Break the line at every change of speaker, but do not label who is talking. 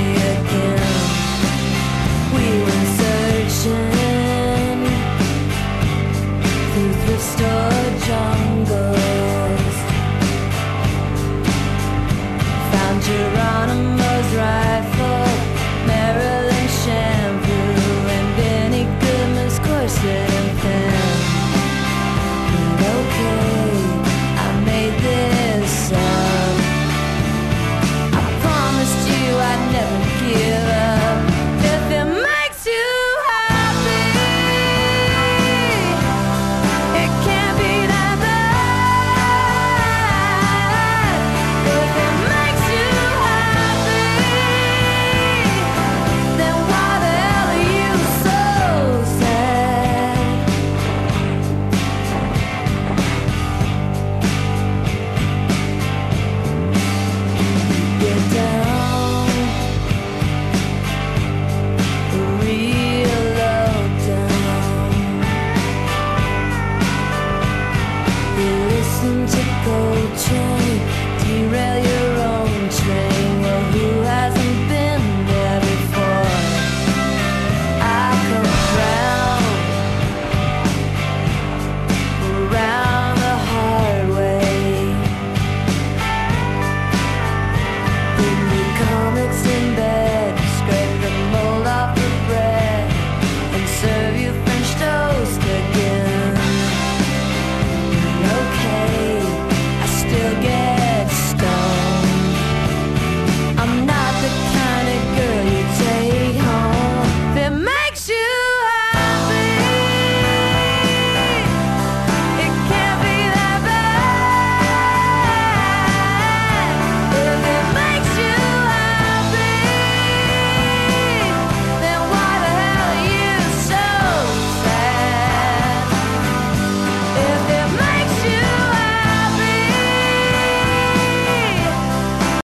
yeah. 前